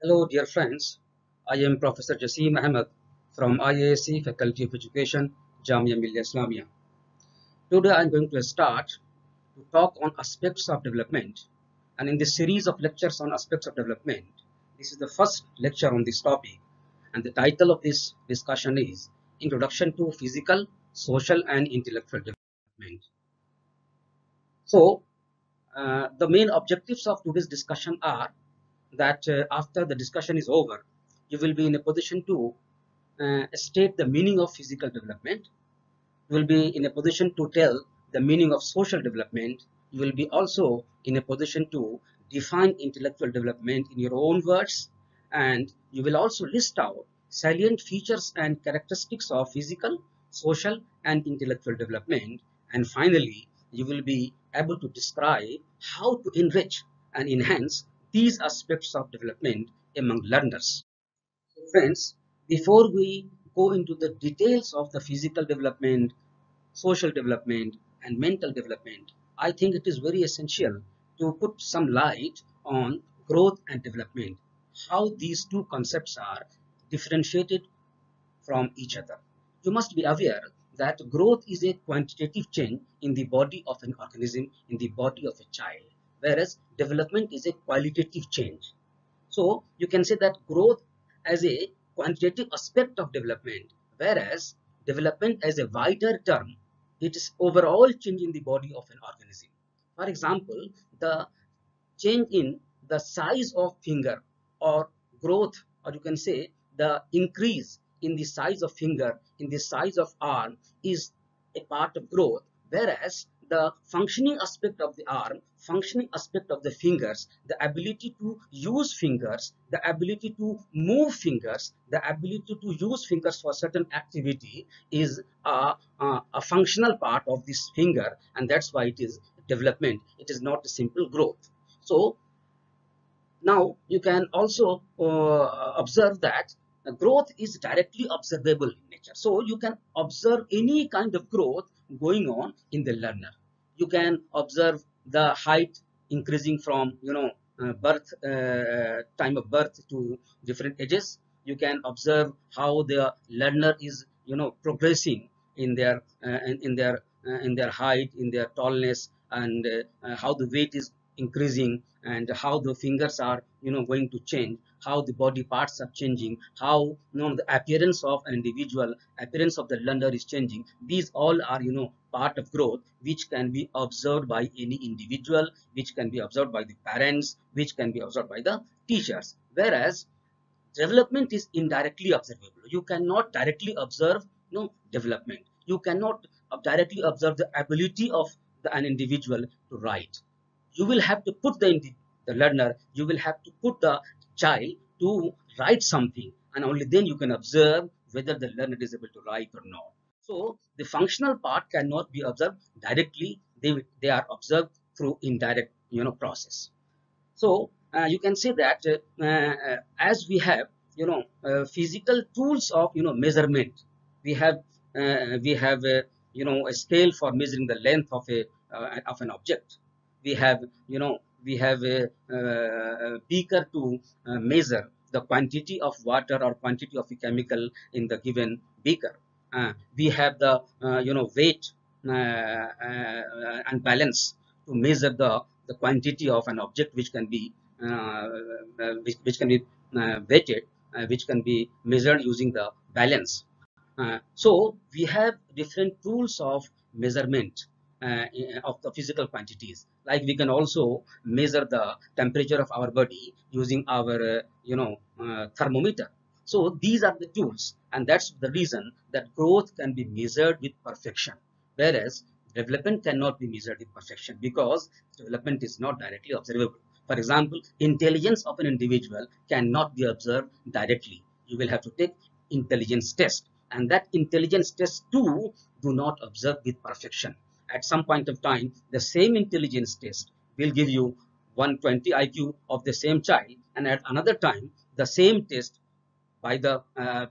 Hello, dear friends. I am Professor Jasim Ahmed from IASE Faculty of Education, Jamia Millia Islamia. Today I am going to start to talk on aspects of development. And in this series of lectures on aspects of development, this is the first lecture on this topic. And the title of this discussion is Introduction to Physical, Social and Intellectual Development. So, uh, the main objectives of today's discussion are that uh, after the discussion is over, you will be in a position to uh, state the meaning of physical development. You will be in a position to tell the meaning of social development. You will be also in a position to define intellectual development in your own words. And you will also list out salient features and characteristics of physical, social, and intellectual development. And finally, you will be able to describe how to enrich and enhance these aspects of development among learners. So friends, before we go into the details of the physical development, social development, and mental development, I think it is very essential to put some light on growth and development, how these two concepts are differentiated from each other. You must be aware that growth is a quantitative change in the body of an organism, in the body of a child whereas development is a qualitative change. So you can say that growth as a quantitative aspect of development, whereas development as a wider term, it is overall change in the body of an organism. For example, the change in the size of finger or growth, or you can say the increase in the size of finger, in the size of arm is a part of growth, whereas the functioning aspect of the arm, functioning aspect of the fingers, the ability to use fingers, the ability to move fingers, the ability to use fingers for certain activity is a, a, a functional part of this finger and that's why it is development. It is not a simple growth. So now you can also uh, observe that growth is directly observable in nature. So you can observe any kind of growth going on in the learner. You can observe the height increasing from, you know, uh, birth, uh, time of birth to different ages. You can observe how the learner is, you know, progressing in their, uh, in, in, their, in their height, in their tallness, and how the weight is increasing and how the fingers are you know going to change how the body parts are changing how you know the appearance of an individual appearance of the learner is changing. These all are you know part of growth which can be observed by any individual which can be observed by the parents which can be observed by the teachers. Whereas development is indirectly observable. You cannot directly observe you know development. You cannot directly observe the ability of the, an individual to write. You will have to put the, the learner, you will have to put the child to write something and only then you can observe whether the learner is able to write or not. So the functional part cannot be observed directly, they, they are observed through indirect you know process. So uh, you can say that uh, uh, as we have you know uh, physical tools of you know measurement, we have uh, we have you know a scale for measuring the length of a uh, of an object we have you know we have a, a beaker to uh, measure the quantity of water or quantity of a chemical in the given beaker. Uh, we have the uh, you know weight and balance to measure the the quantity of an object which can be which, which can be weighted which can be measured using the balance. Uh, so we have different tools of measurement. uh, of the physical quantities. Like we can also measure the temperature of our body using our uh, you know uh, thermometer. So these are the tools and that's the reason that growth can be measured with perfection whereas development cannot be measured with perfection because development is not directly observable. For example intelligence of an individual cannot be observed directly. You will have to take intelligence test and that intelligence test too do not observe with perfection at some point of time the same intelligence test will give you 120 IQ of the same child and at another time the same test by the uh,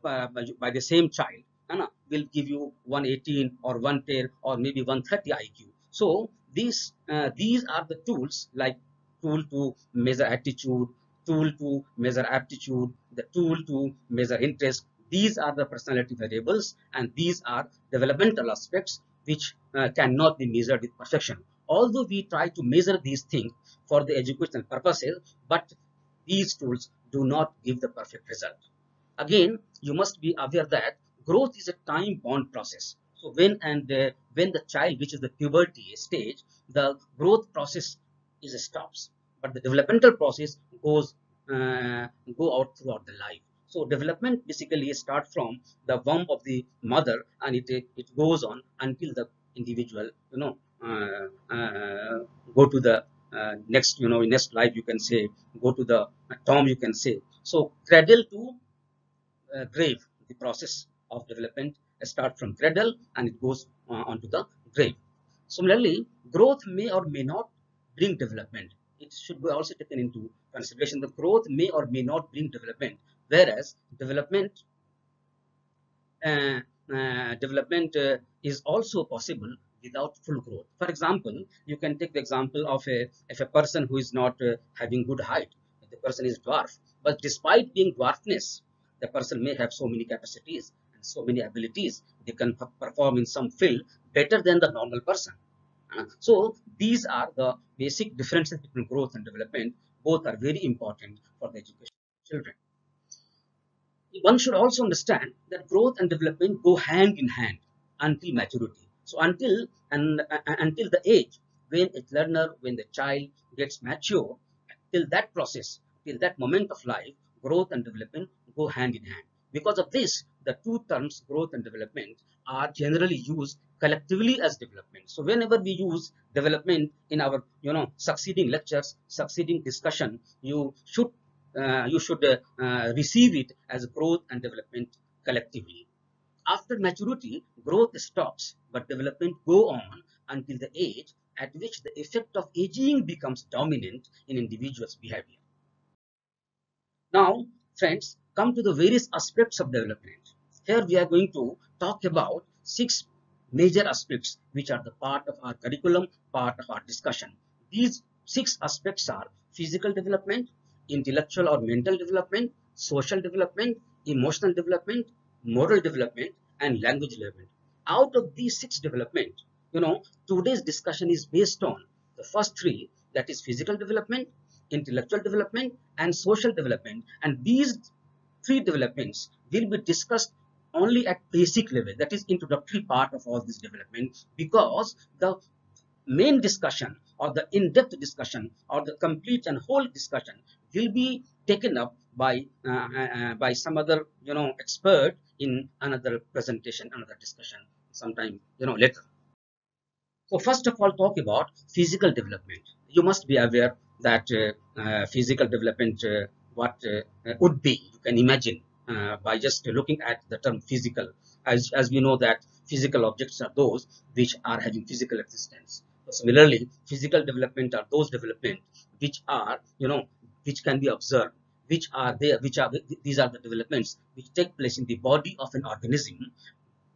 by the same child uh, will give you 118 or 110 or maybe 130 IQ so these uh, these are the tools like tool to measure attitude tool to measure aptitude the tool to measure interest. These are the personality variables and these are developmental aspects which uh, cannot be measured with perfection. Although we try to measure these things for the educational purposes, but these tools do not give the perfect result. Again, you must be aware that growth is a time-bound process. So when and uh, when the child reaches the puberty stage, the growth process is stops, but the developmental process goes uh, go out throughout the life. So development basically starts from the womb of the mother and it, it goes on until the individual, you know, uh, uh, go to the uh, next, you know, next life you can say, go to the tomb you can say. So cradle to uh, grave, the process of development start from cradle and it goes uh, onto the grave. Similarly, growth may or may not bring development. It should be also taken into consideration. The growth may or may not bring development whereas development uh, uh, development uh, is also possible without full growth. For example, you can take the example of a, if a person who is not uh, having good height, the person is dwarf, but despite being dwarfness, the person may have so many capacities and so many abilities, they can perform in some field better than the normal person. Uh, so these are the basic differences between growth and development. Both are very important for the education of children one should also understand that growth and development go hand in hand until maturity. So until and uh, until the age when a learner, when the child gets mature, till that process, till that moment of life, growth and development go hand in hand. Because of this, the two terms growth and development are generally used collectively as development. So whenever we use development in our, you know, succeeding lectures, succeeding discussion, you should you should uh, receive it as growth and development collectively. After maturity, growth stops, but development go on until the age at which the effect of aging becomes dominant in individual's behavior. Now, friends, come to the various aspects of development. Here we are going to talk about six major aspects which are the part of our curriculum, part of our discussion. These six aspects are physical development, intellectual or mental development, social development, emotional development, moral development, and language development. Out of these six development, you know, today's discussion is based on the first three, that is physical development, intellectual development, and social development. And these three developments will be discussed only at basic level, that is introductory part of all this development, because the main discussion or the in-depth discussion or the complete and whole discussion will be taken up by uh, uh, by some other you know expert in another presentation another discussion sometime you know later. So first of all talk about physical development. You must be aware that uh, uh physical development uh, what uh, would be you can imagine by just looking at the term physical. As, as we know that physical objects are those which are having physical existence similarly physical development are those development which are you know which can be observed which are there which are these are the developments which take place in the body of an organism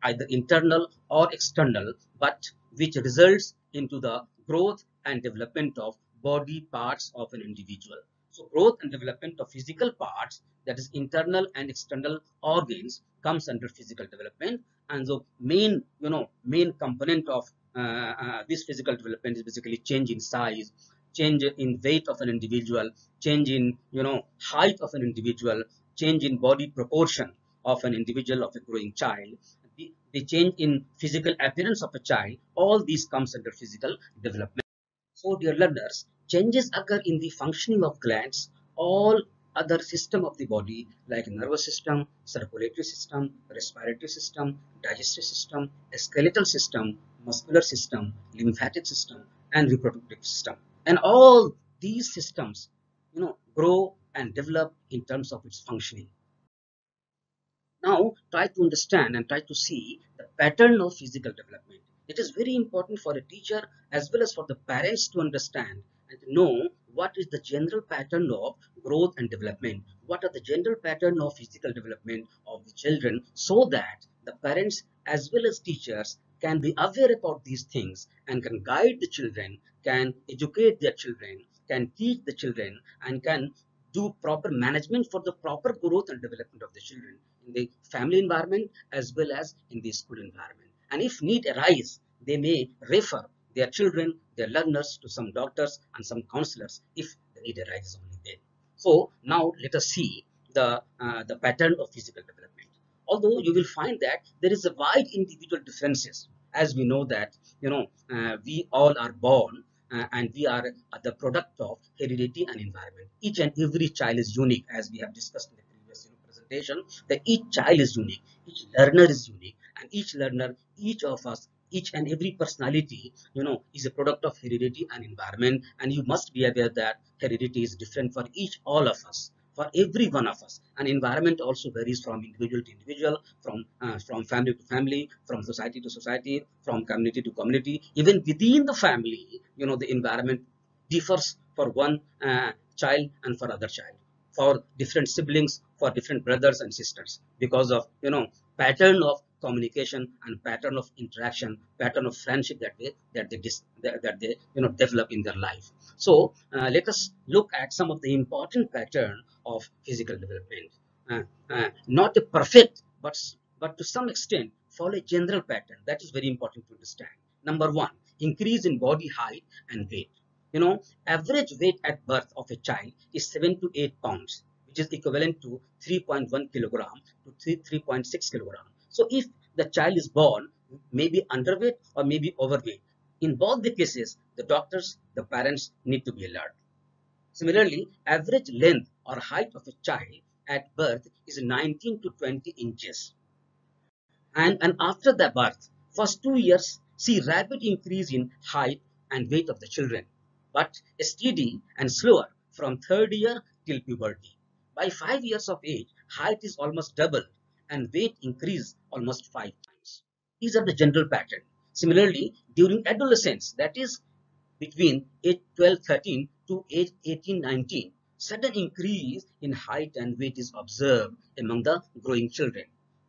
either internal or external but which results into the growth and development of body parts of an individual. So growth and development of physical parts that is internal and external organs comes under physical development. And the main you know main component of Uh, uh, this physical development is basically change in size change in weight of an individual, change in, you know, height of an individual, change in body proportion of an individual of a growing child. the, the change in physical appearance of a child, all these comes under physical development. So dear learners, changes occur in the functioning of glands, all other system of the body like nervous system, circulatory system, respiratory system, digestive system, skeletal system, muscular system, lymphatic system and reproductive system. And all these systems, you know, grow and develop in terms of its functioning. Now try to understand and try to see the pattern of physical development. It is very important for a teacher as well as for the parents to understand and know what is the general pattern of growth and development what are the general pattern of physical development of the children so that the parents as well as teachers can be aware about these things and can guide the children can educate their children can teach the children and can do proper management for the proper growth and development of the children in the family environment as well as in the school environment and if need arise they may refer their children, their learners to some doctors and some counselors if the need arises only then. So now let us see the, uh, the pattern of physical development. Although you will find that there is a wide individual differences as we know that you know uh, we all are born uh, and we are the product of heredity and environment. Each and every child is unique as we have discussed in the previous presentation. That each child is unique, each learner is unique and each learner, each of us each and every personality you know is a product of heredity and environment. And you must be aware that heredity is different for each all of us for every one of us. And environment also varies from individual to individual from uh, from family to family from society to society from community to community. Even within the family you know the environment differs for one uh, child and for other child. For different siblings for different brothers and sisters. Because of you know pattern of communication and pattern of interaction pattern of friendship that they that they that they you know develop in their life. So uh, let us look at some of the important pattern of physical development. Uh, uh, not a perfect but but to some extent follow a general pattern. That is very important to understand. Number one increase in body height and weight. You know average weight at birth of a child is 7 to 8 pounds which is equivalent to 3.1 kilogram to 3.6 kilogram. So if the child is born maybe underweight or maybe overweight, in both the cases, the doctors, the parents need to be alert. Similarly, average length or height of a child at birth is 19 to 20 inches. And, and after the birth, first two years see rapid increase in height and weight of the children, but steady and slower from third year till puberty. By five years of age, height is almost double and weight increase almost five times. These are the general pattern. Similarly, during adolescence, that is between age 12, 13 to age 18, 19, sudden increase in height and weight is observed among the growing children.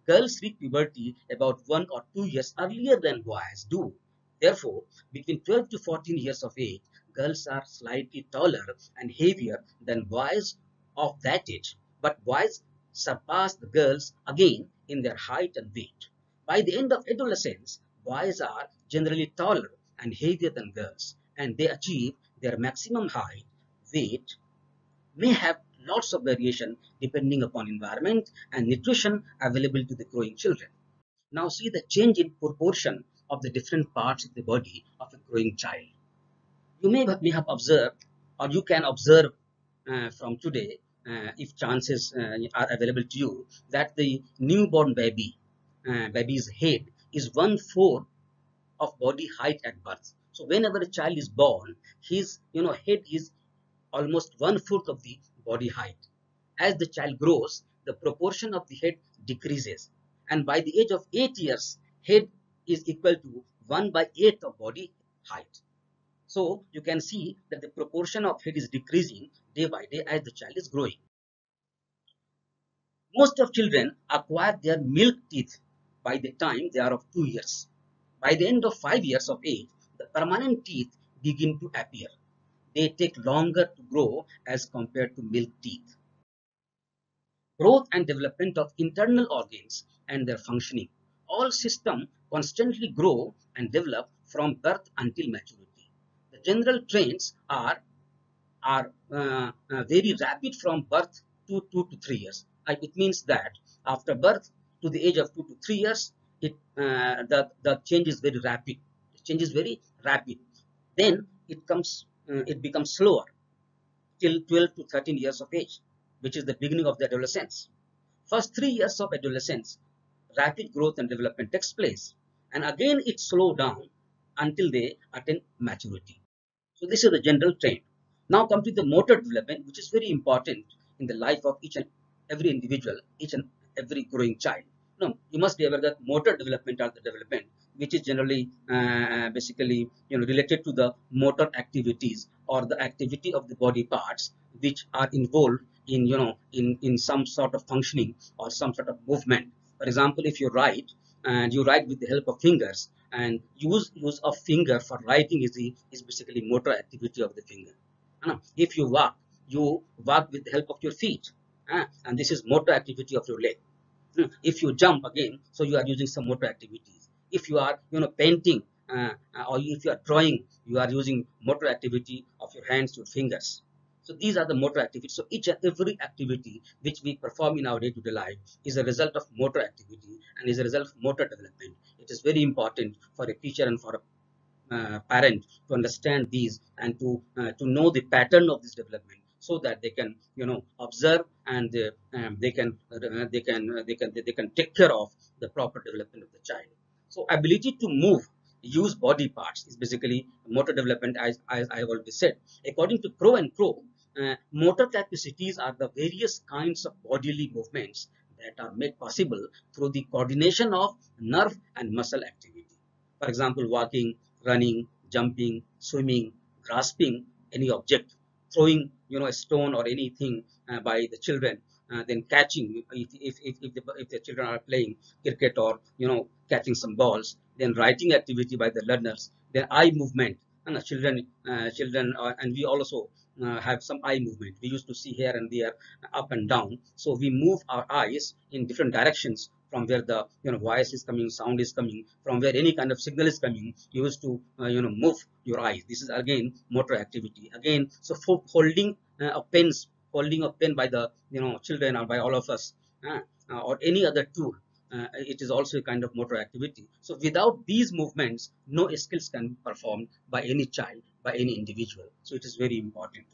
Girls reach puberty about one or two years earlier than boys do. Therefore, between 12 to 14 years of age, girls are slightly taller and heavier than boys of that age. But boys surpass the girls again in their height and weight. By the end of adolescence, boys are generally taller and heavier than girls and they achieve their maximum height, weight, may have lots of variation depending upon environment and nutrition available to the growing children. Now see the change in proportion of the different parts of the body of a growing child. You may, may have observed or you can observe uh, from today uh, if chances uh, are available to you that the newborn baby uh, baby's head is one fourth of body height at birth so whenever a child is born his you know head is almost one fourth of the body height as the child grows the proportion of the head decreases and by the age of 8 years head is equal to 1 by 8 of body height so you can see that the proportion of head is decreasing day by day as the child is growing. Most of children acquire their milk teeth by the time they are of 2 years. By the end of 5 years of age, the permanent teeth begin to appear. They take longer to grow as compared to milk teeth. Growth and development of internal organs and their functioning. All systems constantly grow and develop from birth until maturity. The general trends are are uh, uh, very rapid from birth to 2 to 3 years. it means that after birth to the age of 2 to 3 years, it uh, the the change is very rapid. The change is very rapid. Then it comes uh, it becomes slower till 12 to 13 years of age, which is the beginning of the adolescence. First three years of adolescence, rapid growth and development takes place, and again it slows down until they attain maturity. So this is the general trend. Now come to the motor development, which is very important in the life of each and every individual, each and every growing child. No, you must be aware that motor development are the development which is generally uh, basically you know related to the motor activities or the activity of the body parts which are involved in you know in in some sort of functioning or some sort of movement. For example if you write and you write with the help of fingers and use use of finger for writing is the is basically motor activity of the finger. If you walk you walk with the help of your feet uh, and this is motor activity of your leg. If you jump again so you are using some motor activities if you are you know painting uh, or if you are drawing you are using motor activity of your hands your fingers. So these are the motor activities. So each and every activity which we perform in our day-to-day -day life is a result of motor activity and is a result of motor development. It is very important for a teacher and for a uh, parent to understand these and to uh, to know the pattern of this development so that they can you know observe and uh, um, they can uh, they can uh, they can they can take care of the proper development of the child so ability to move use body parts is basically motor development as, as i have already said. According to crow and crow uh, motor capacities are the various kinds of bodily movements that are made possible through the coordination of nerve and muscle activity. For example walking running jumping swimming grasping any object throwing you know a stone or anything uh, by the children uh, then catching if, if, if, if, the, if the children are playing cricket or you know catching some balls then writing activity by the learners then eye movement. And the children uh, children uh, and we also uh, have some eye movement. We used to see here and there up and down. So we move our eyes in different directions from where the you know voice is coming sound is coming from where any kind of signal is coming. You used to uh, you know move your eyes. This is again motor activity. Again so for holding uh, a pens holding a pen by the you know children or by all of us uh, or any other tool uh, it is also a kind of motor activity. So without these movements no skills can be performed by any child by any individual. So it is very important.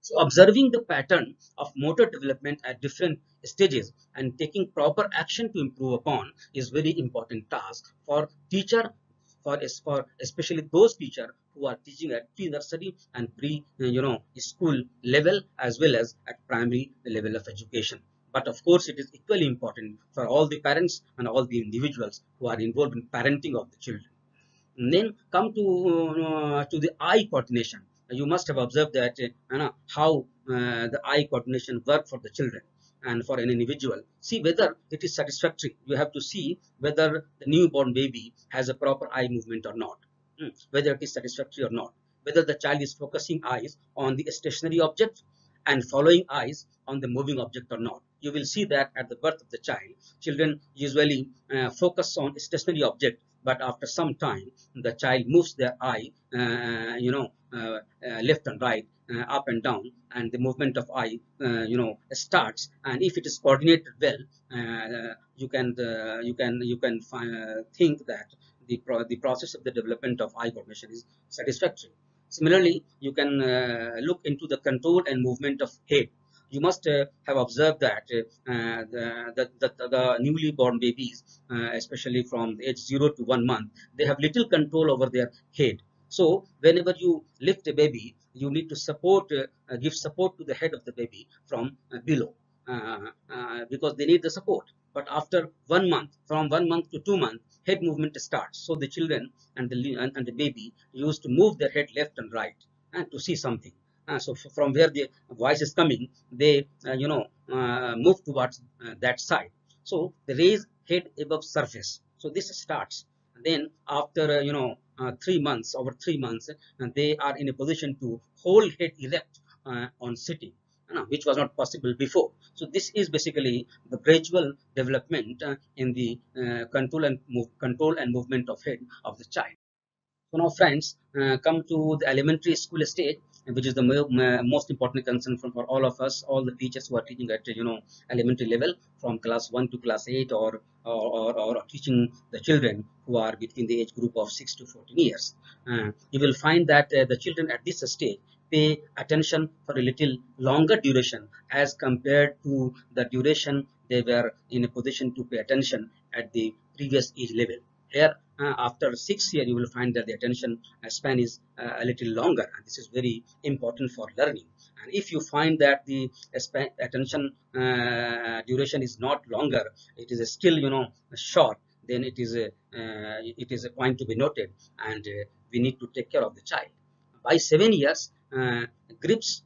So observing the pattern of motor development at different stages and taking proper action to improve upon is very important task for teacher for, for especially those teacher who are teaching at pre-nursery and pre you know school level as well as at primary level of education. But of course it is equally important for all the parents and all the individuals who are involved in parenting of the children. And then come to uh, to the eye coordination. You must have observed that uh, how uh, the eye coordination work for the children and for an individual. See whether it is satisfactory. You have to see whether the newborn baby has a proper eye movement or not. Hmm. whether it is satisfactory or not. Whether the child is focusing eyes on the stationary object and following eyes on the moving object or not. You will see that at the birth of the child children usually uh, focus on stationary object but after some time the child moves their eye uh, you know left and right uh, up and down and the movement of eye uh, you know starts. And if it is coordinated well uh, you can you can you can think that the pro the process of the development of eye coordination is satisfactory. Similarly you can look into the control and movement of head. You must uh, have observed that uh, the, the, the, the, newly born babies, uh, especially from age 0 to 1 month, they have little control over their head. So whenever you lift a baby, you need to support, give support to the head of the baby from below. because they need the support. But after one month from one month to two months head movement starts. So the children and the and, and the baby used to move their head left and right and to see something. Uh, so from where the voice is coming they uh, you know uh, move towards uh, that side. So they raise head above surface. So this starts then after uh, you know uh, three months over three months and they are in a position to hold head erect on sitting which was not possible before. So this is basically the gradual development uh, in the uh, control and move, control and movement of head of the child. So now friends, uh, come to the elementary school stage which is the most important concern from for all of us, all the teachers who are teaching at you know elementary level from class 1 to class 8 or or, or, teaching the children who are between the age group of 6 to 14 years. Uh, you will find that uh, the children at this stage pay attention for a little longer duration as compared to the duration they were in a position to pay attention at the previous age level. Here, after six years, you will find that the attention span is uh, a little longer, and this is very important for learning. And if you find that the attention uh, duration is not longer, it is still, you know, short, then it is a uh, it is a point to be noted, and uh, we need to take care of the child. By seven years, uh, grips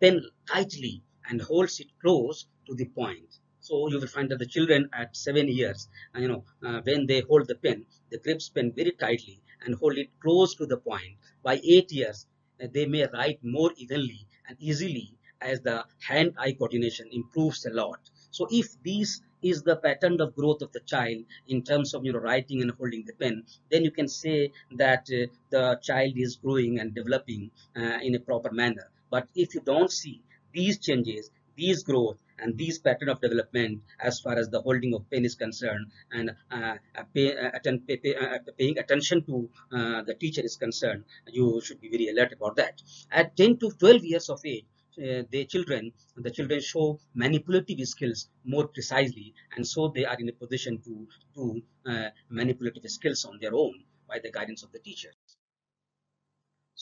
pen tightly and holds it close to the point so you will find that the children at seven years, you know, uh, when they hold the pen, they grip pen very tightly and hold it close to the point. By eight years, uh, they may write more evenly and easily as the hand-eye coordination improves a lot. So if this is the pattern of growth of the child in terms of you know writing and holding the pen then you can say that uh, the child is growing and developing uh, in a proper manner but if you don't see these changes these growth and these pattern of development as far as the holding of pen is concerned and uh, pay, uh, attend, pay, pay, uh, paying attention to uh, the teacher is concerned you should be very alert about that. At 10 to 12 years of age uh, the children the children show manipulative skills more precisely and so they are in a position to do uh, manipulative skills on their own by the guidance of the teachers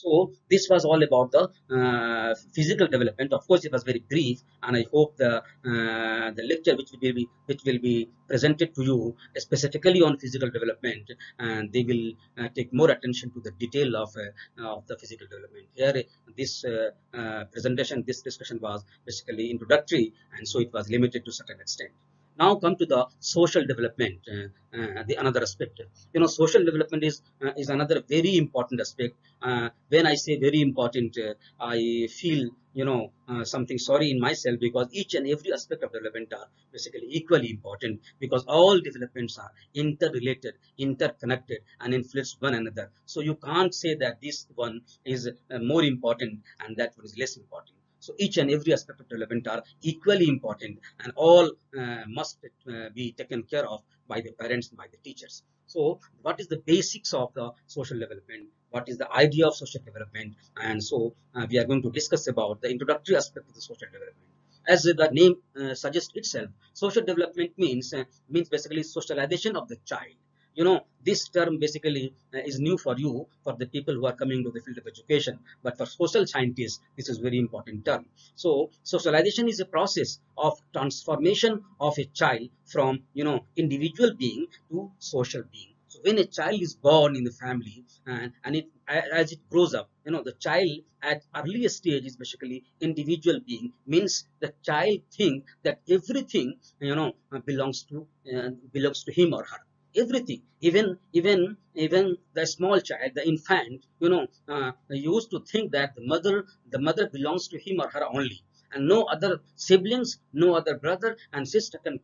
so this was all about the uh, physical development. Of course, it was very brief, and I hope the uh, the lecture which will be which will be presented to you specifically on physical development, and they will uh, take more attention to the detail of uh, of the physical development. Here, this uh, uh, presentation, this discussion was basically introductory, and so it was limited to certain extent now come to the social development uh, uh, the another aspect. You know social development is uh, is another very important aspect. Uh, when i say very important uh, i feel you know uh, something sorry in myself because each and every aspect of development are basically equally important because all developments are interrelated interconnected and influence one another. So you can't say that this one is more important and that one is less important so each and every aspect of development are equally important and all uh, must uh, be taken care of by the parents by the teachers. So what is the basics of the social development? What is the idea of social development? And so uh, we are going to discuss about the introductory aspect of the social development. As the name uh, suggests itself, social development means uh, means basically socialization of the child you know this term basically uh, is new for you for the people who are coming to the field of education. But for social scientists this is very important term. So socialization is a process of transformation of a child from you know individual being to social being. So when a child is born in the family and, and it as it grows up you know the child at earliest stage is basically individual being. Means the child think that everything you know belongs to uh, belongs to him or her everything. Even even even the small child the infant you know uh, used to think that the mother the mother belongs to him or her only. And no other siblings no other brother and sister can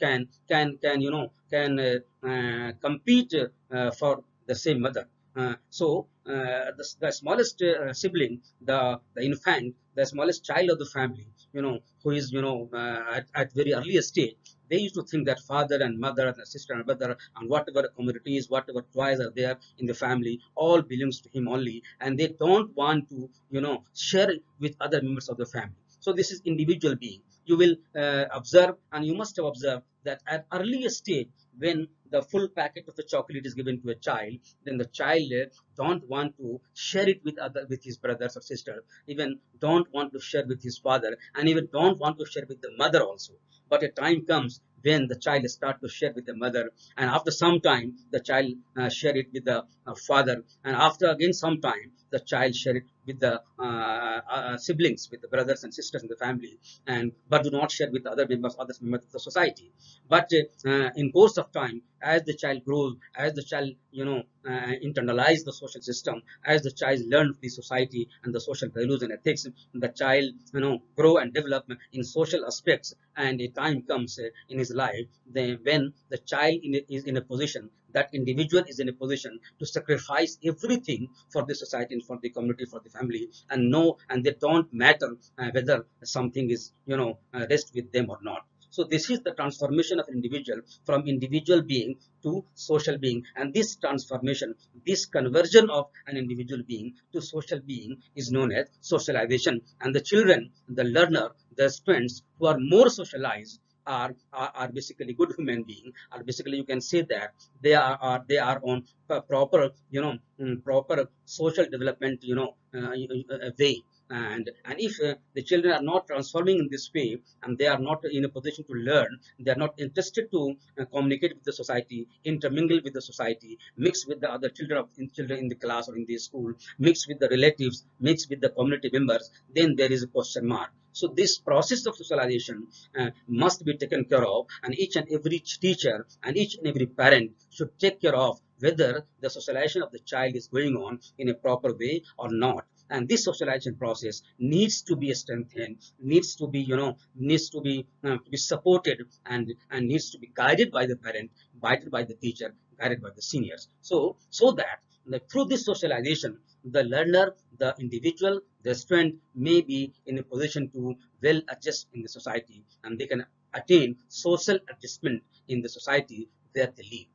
can can can you know can uh, uh, compete uh, for the same mother. Uh, so uh, the, the, smallest sibling the the infant the smallest child of the family you know who is you know at, at very earliest stage they used to think that father and mother and sister and brother and whatever communities, whatever toys are there in the family, all belongs to him only. And they don't want to, you know, share it with other members of the family. So this is individual being. You will uh, observe and you must have observed that at earlier stage, when the full packet of the chocolate is given to a child, then the child don't want to share it with other with his brothers or sisters, even don't want to share with his father, and even don't want to share with the mother also but a time comes when the child start to share with the mother and after some time the child uh, share it with the uh, father and after again some time the child share it with the uh, uh, uh, siblings, with the brothers and sisters in the family, and but do not share with the other members, other members of the society. But uh, in course of time, as the child grows, as the child, you know, internalize the social system, as the child learns the society and the social values and ethics, the child, you know, grow and develop in social aspects, and a time comes in his life then when the child in is in a position that individual is in a position to sacrifice everything for the society and for the community for the family and no, and they don't matter uh, whether something is you know uh, rest with them or not so this is the transformation of individual from individual being to social being. And this transformation, this conversion of an individual being to social being is known as socialization. And the children, the learner, the students who are more socialized are, are, are basically good human being. Or basically you can say that they are, are they are on proper you know mm, proper social development you know uh, uh way. And and if uh, the children are not transforming in this way and they are not in a position to learn they are not interested to uh, communicate with the society intermingle with the society mix with the other children of in children in the class or in the school mix with the relatives mix with the community members then there is a question mark so this process of socialization uh, must be taken care of and each and every teacher and each and every parent should take care of whether the socialization of the child is going on in a proper way or not. And this socialization process needs to be strengthened needs to be you know needs to be uh, be supported and and needs to be guided by the parent guided by the teacher guided by the seniors. So so that the, through this socialization the learner the individual the strength may be in a position to well adjust in the society and they can attain social adjustment in the society where they live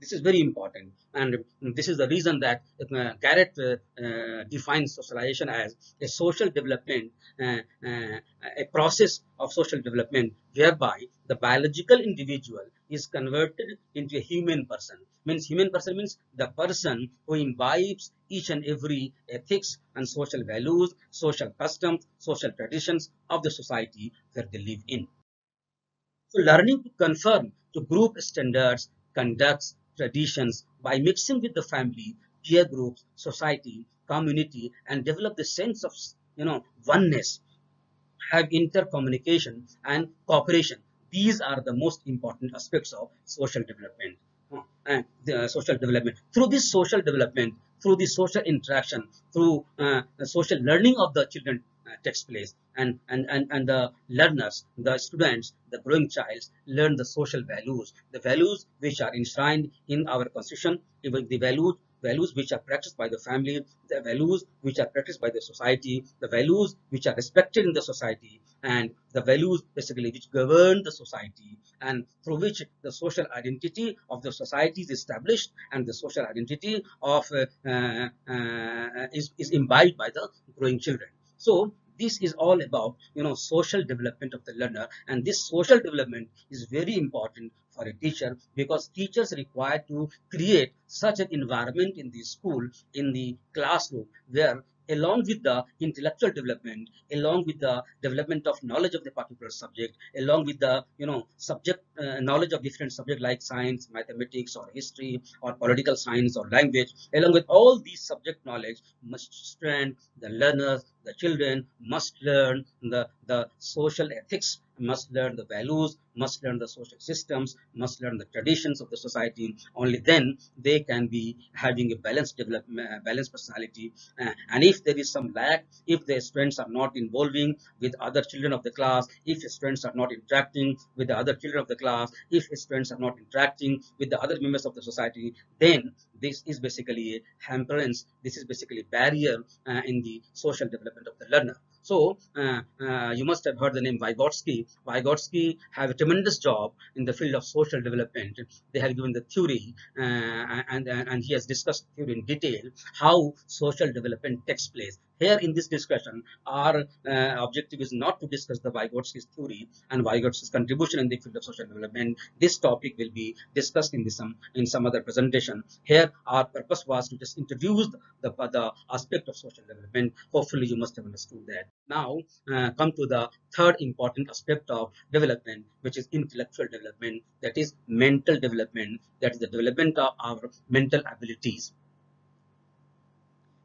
this is very important and this is the reason that uh, Garrett uh, uh defines socialization as a social development, uh, uh, a process of social development whereby the biological individual is converted into a human person. Means human person means the person who imbibes each and every ethics and social values, social customs, social traditions of the society where they live in. So learning to conform to group standards conducts traditions by mixing with the family, peer groups, society, community, and develop the sense of, you know, oneness, have intercommunication and cooperation. These are the most important aspects of social development. And the social development. Through this social development, through the social interaction, through uh, social learning of the children uh, takes place and, and, and, and the learners, the students, the growing child learn the social values, the values which are enshrined in our constitution, even the values values which are practiced by the family, the values which are practiced by the society, the values which are respected in the society, and the values basically which govern the society and through which the social identity of the society is established and the social identity of uh, uh, uh, is, is imbibed by the growing children. So this is all about you know social development of the learner. And this social development is very important for a teacher because teachers require to create such an environment in the school in the classroom where along with the intellectual development, along with the development of knowledge of the particular subject, along with the you know subject uh, knowledge of different subject like science, mathematics, or history, or political science, or language, along with all these subject knowledge, must strengthen the learners, the children must learn the the social ethics must learn the values, must learn the social systems, must learn the traditions of the society. Only then they can be having a balanced development, uh, balanced personality. Uh, and if there is some lack, if the students are not involving with other children of the class, if students are not interacting with the other children of the class, if students are not interacting with the other members of the society, then this is basically a hamperance. This is basically a barrier uh, in the social development of the learner. So uh, uh, you must have heard the name Vygotsky. Vygotsky have a tremendous job in the field of social development. They have given the theory uh, and, and he has discussed theory in detail how social development takes place. Here in this discussion, our uh, objective is not to discuss the Vygotsky's theory and Vygotsky's contribution in the field of social development. This topic will be discussed in, some, in some other presentation. Here, our purpose was to just introduce the, the, the aspect of social development. Hopefully, you must have understood that. Now, uh, come to the third important aspect of development, which is intellectual development, that is mental development, that is the development of our mental abilities.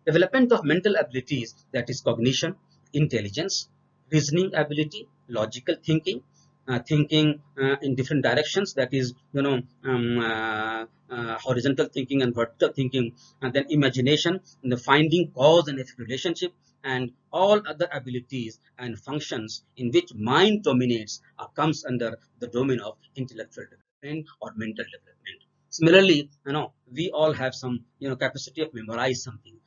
Development of mental abilities that is cognition, intelligence, reasoning ability, logical thinking, uh, thinking uh, in different directions that is you know um, uh, uh horizontal thinking and vertical thinking and then imagination and the finding cause and effect relationship and all other abilities and functions in which mind dominates uh, comes under the domain of intellectual development or mental development. Similarly, you know, we all have some, you know, capacity of memorize something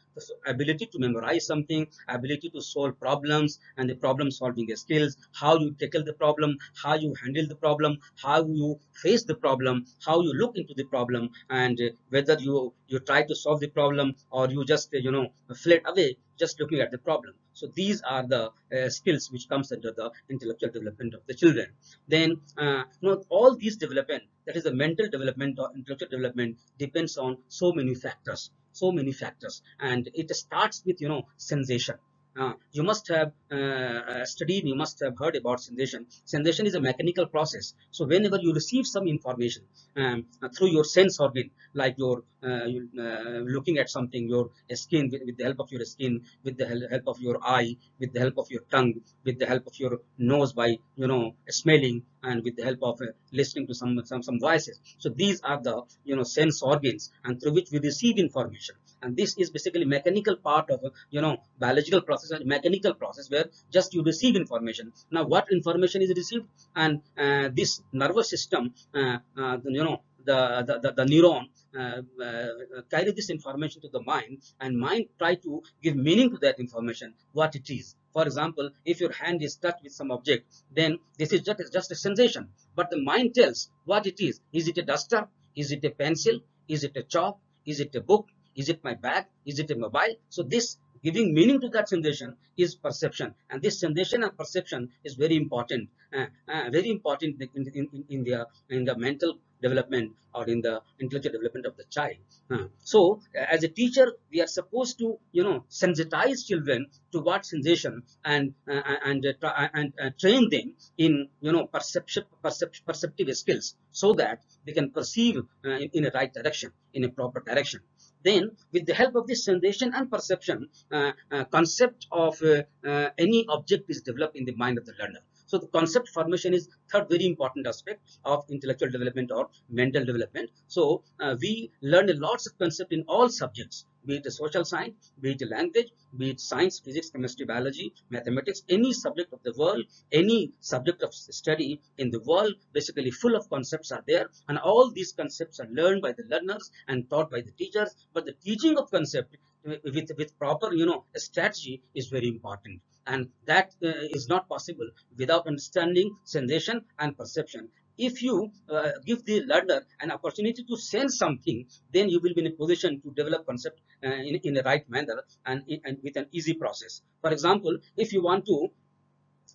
ability to memorize something, ability to solve problems and the problem solving skills, how you tackle the problem, how you handle the problem, how you face the problem, how you look into the problem and whether you, you try to solve the problem or you just, you know, flit away just looking at the problem. So these are the uh, skills which comes under the intellectual development of the children. Then, uh, all these development, that is the mental development or intellectual development depends on so many factors so many factors. And it starts with you know sensation uh, you must have uh, studied, you must have heard about sensation. Sensation is a mechanical process. So whenever you receive some information um, through your sense organ, like your uh, uh, looking at something, your skin with, with, the help of your skin, with the help of your eye, with the help of your tongue, with the help of your nose by you know smelling, and with the help of uh, listening to some some some voices. So these are the you know sense organs, and through which we receive information. And this is basically mechanical part of you know biological process and mechanical process where just you receive information. Now what information is received, and uh, this nervous system, uh, you know the, the, the, the neuron uh, uh, carry this information to the mind and mind try to give meaning to that information, what it is. For example, if your hand is touched with some object, then this is just, just a sensation. But the mind tells what it is. Is it a duster? Is it a pencil? Is it a chalk? Is it a book? Is it my bag? Is it a mobile? So this giving meaning to that sensation is perception and this sensation and perception is very important uh, uh, very important in, in, in, the in the mental development or in the intellectual development of the child uh, so as a teacher we are supposed to you know sensitize children to what sensation and uh, and uh, and uh, train them in you know perception percep perceptive skills so that they can perceive in a right direction in a proper direction then with the help of this sensation and perception uh, uh, concept of uh, any object is developed in the mind of the learner so the concept formation is third very important aspect of intellectual development or mental development so uh, we learn a lots of concept in all subjects be it social science, be it language, be it science, physics, chemistry, biology, mathematics, any subject of the world, any subject of study in the world, basically full of concepts are there. And all these concepts are learned by the learners and taught by the teachers. But the teaching of concept with, with proper, you know, strategy is very important and that uh, is not possible without understanding sensation and perception if you uh, give the learner an opportunity to sense something, then you will be in a position to develop concept uh, in, in the right manner and, and with an easy process. For example, if you want to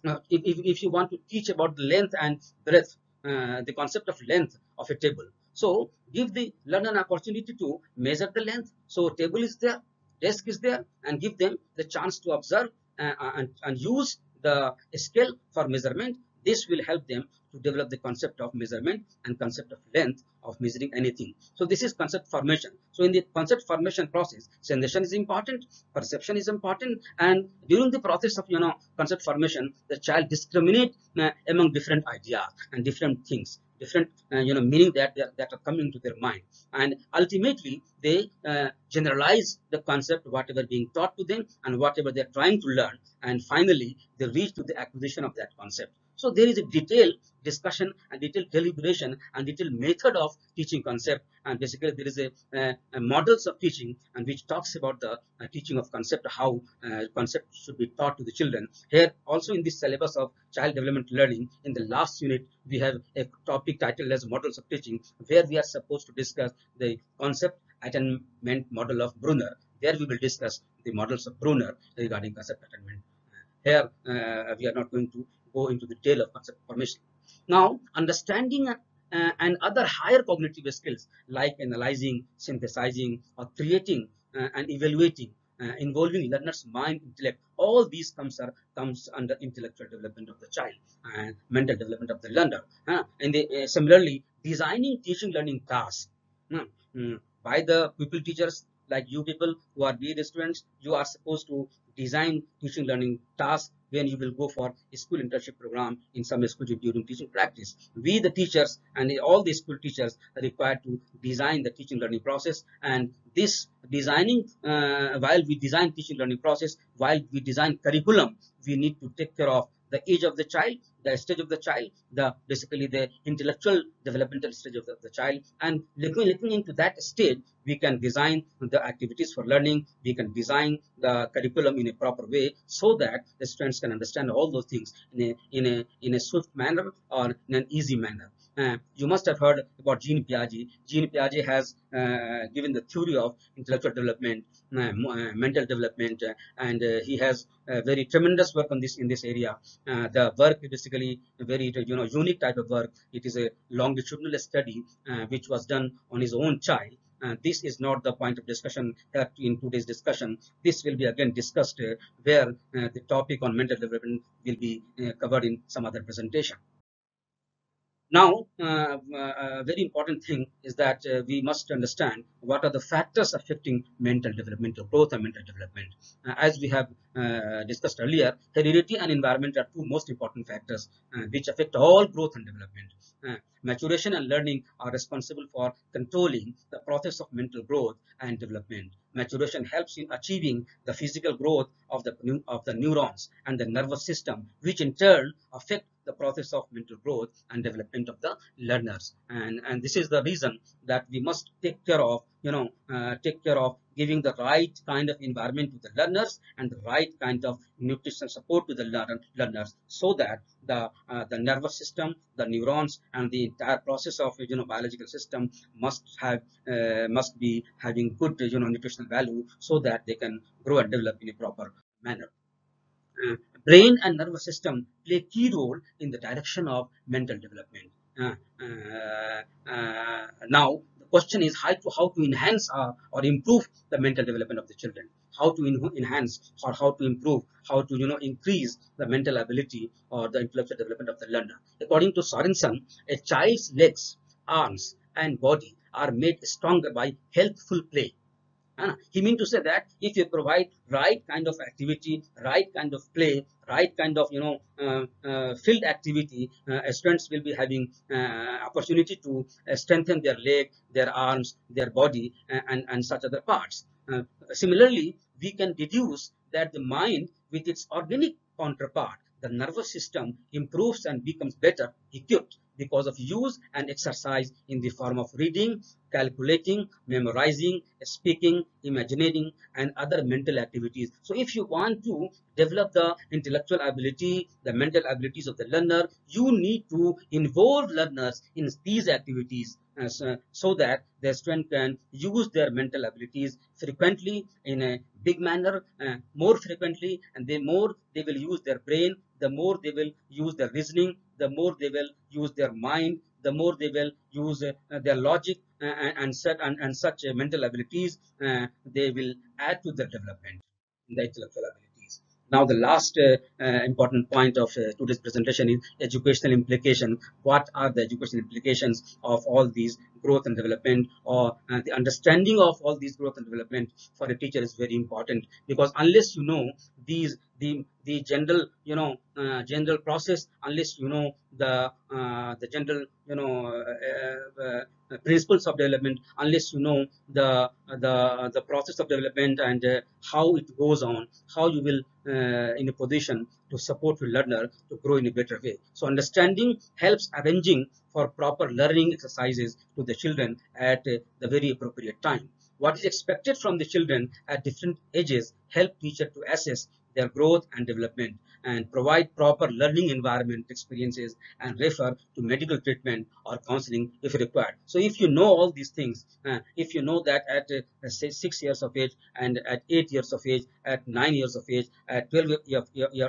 uh, if, if, if, you want to teach about the length and breadth, uh, the concept of length of a table. So give the learner an opportunity to measure the length. So table is there, desk is there, and give them the chance to observe and, and use the scale for measurement this will help them to develop the concept of measurement and concept of length of measuring anything. So this is concept formation. So in the concept formation process, sensation is important, perception is important, and during the process of you know concept formation, the child discriminate uh, among different ideas and different things different uh, you know meaning that, that, that are coming to their mind. And ultimately they uh, generalize the concept whatever being taught to them and whatever they're trying to learn. And finally they reach to the acquisition of that concept so there is a detailed discussion and detailed deliberation and detailed method of teaching concept. And basically there is a, uh, a models of teaching and which talks about the uh, teaching of concept how uh, concept should be taught to the children. Here also in this syllabus of child development learning in the last unit we have a topic titled as models of teaching where we are supposed to discuss the concept attainment model of Bruner there we will discuss the models of Bruner regarding concept attainment. Here uh, we are not going to go into the detail of concept formation. Now, understanding uh, and other higher cognitive skills like analyzing, synthesizing, or creating uh, and evaluating uh, involving learner's mind, intellect, all these comes, are, comes under intellectual development of the child and mental development of the learner. Uh, and they, uh, similarly, designing teaching learning tasks mm, by the pupil teachers like you people who are BEd students, you are supposed to design teaching learning tasks when you will go for a school internship program in some school during teaching practice. We, the teachers, and all the school teachers are required to design the teaching learning process. And this designing, uh, while we design teaching learning process, while we design curriculum, we need to take care of the age of the child, the stage of the child, the basically the intellectual developmental stage of the, the, child. And looking, looking into that stage, we can design the activities for learning. We can design the curriculum in a proper way so that the students can understand all those things in a in a in a swift manner or in an easy manner. Uh, you must have heard about Jean Piaget. Jean Piaget has uh, given the theory of intellectual development, uh, uh mental development, uh, and uh, he has very tremendous work on this in this area. the work is basically a very you know unique type of work. It is a longitudinal study which was done on his own child. Uh, this is not the point of discussion in today's discussion. This will be again discussed where the topic on mental development will be covered in some other presentation. Now, uh, uh, a very important thing is that uh, we must understand what are the factors affecting mental developmental growth and mental development. Uh, as we have uh, discussed earlier, heredity and environment are two most important factors uh, which affect all growth and development. maturation and learning are responsible for controlling the process of mental growth and development. Maturation helps in achieving the physical growth of the, of the neurons and the nervous system, which in turn affect the process of mental growth and development of the learners. And and this is the reason that we must take care of you know uh, take care of giving the right kind of environment to the learners and the right kind of nutrition support to the learner, learners so that the uh, the nervous system the neurons and the entire process of you know biological system must have uh, must be having good you know nutritional value so that they can grow and develop in a proper manner uh, brain and nervous system play key role in the direction of mental development. Uh, uh, uh, now, the question is how to, how to enhance or improve the mental development of the children. How to enhance or how to improve, how to you know increase the mental ability or the intellectual development of the learner. According to Sorensen, a child's legs, arms, and body are made stronger by healthful play uh, he mean to say that if you provide right kind of activity, right kind of play, right kind of you know uh, uh, field activity, uh, students will be having uh, opportunity to uh, strengthen their leg, their arms, their body, and and such other parts. similarly, we can deduce that the mind, with its organic counterpart, the nervous system improves and becomes better equipped because of use and exercise in the form of reading, calculating, memorizing, speaking, imagining, and other mental activities. So if you want to develop the intellectual ability, the mental abilities of the learner, you need to involve learners in these activities uh, so, that the student can use their mental abilities frequently in a big manner, uh, more frequently, and the more they will use their brain, the more they will use their reasoning, the more they will use their mind, the more they will use uh, their logic uh, and, set, and, and such uh, mental abilities, uh, they will add to their development, the intellectual abilities. Now, the last uh, uh, important point of today's presentation is educational implication. What are the educational implications of all these growth and development or the understanding of all these growth and development for a teacher is very important because unless you know these the the general you know uh, general process unless you know the uh, the general you know uh, uh, uh principles of development unless you know the the the process of development and uh, how it goes on how you will in a position to support your learner to grow in a better way. So understanding helps arranging for proper learning exercises to the children at the very appropriate time. What is expected from the children at different ages help teacher to assess their growth and development and provide proper learning environment experiences and refer to medical treatment or counseling if required. So if you know all these things, uh, if you know that at uh, say six years of age and at eight years of age, at nine years of age, at 12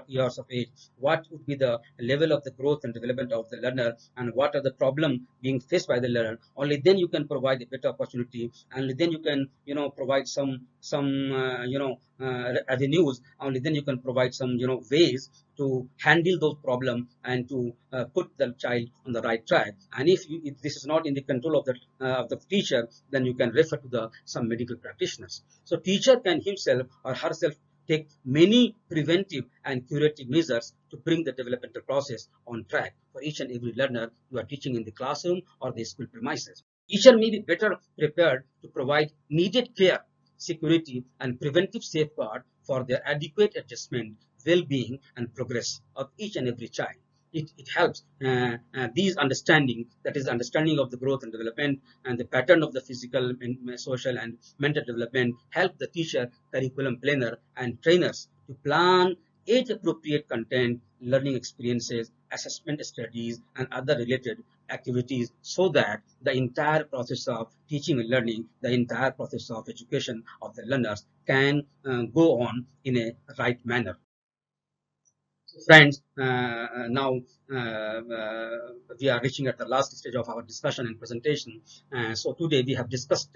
years of age, what would be the level of the growth and development of the learner and what are the problem being faced by the learner, only then you can provide a better opportunity and then you can, you know, provide some some uh, you know uh, avenues only then you can provide some you know ways to handle those problems and to uh, put the child on the right track and if, you, if this is not in the control of the uh, of the teacher then you can refer to the some medical practitioners so teacher can himself or herself take many preventive and curative measures to bring the developmental process on track for each and every learner you are teaching in the classroom or the school premises. Teacher may be better prepared to provide needed care, security, and preventive safeguard for their adequate adjustment, well-being, and progress of each and every child. It, it helps uh, uh, these understanding that is understanding of the growth and development and the pattern of the physical and social and mental development help the teacher curriculum planner and trainers to plan age appropriate content learning experiences assessment studies and other related activities so that the entire process of teaching and learning the entire process of education of the learners can uh, go on in a right manner. Friends uh, uh, now uh, we are reaching at the last stage of our discussion and presentation. So today we have discussed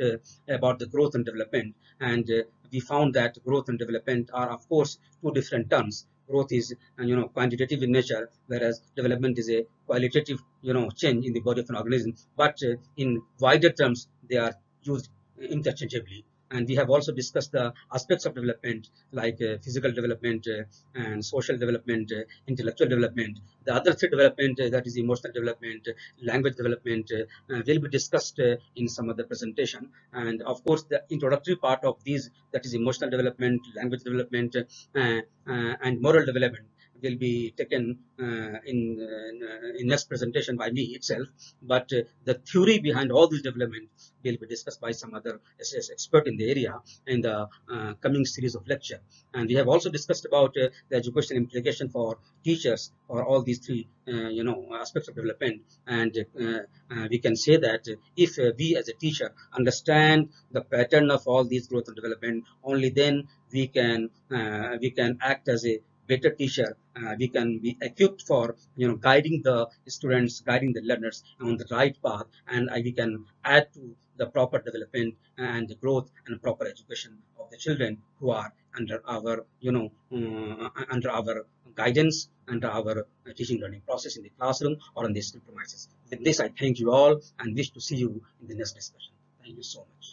about the growth and development. And we found that growth and development are of course two different terms growth is you know quantitative in nature whereas development is a qualitative you know change in the body of an organism. But uh, in wider terms they are used interchangeably and we have also discussed the aspects of development like uh, physical development uh, and social development uh, intellectual development. The other three development uh, that is emotional development language development uh, will be discussed uh, in some other presentation. And of course the introductory part of these that is emotional development language development and moral development will be taken uh, in, uh, in next presentation by me itself. But uh, the theory behind all this development will be discussed by some other SS expert in the area in the uh, coming series of lecture. And we have also discussed about uh, the education implication for teachers for all these three uh, you know aspects of development. And we can say that if we as a teacher understand the pattern of all these growth and development only then we can we can act as a better teacher uh, we can be equipped for you know guiding the students guiding the learners on the right path and uh, we can add to the proper development and the growth and proper education of the children who are under our you know uh, under our guidance under our uh, teaching learning process in the classroom or on the school premises. With this i thank you all and wish to see you in the next discussion. Thank you so much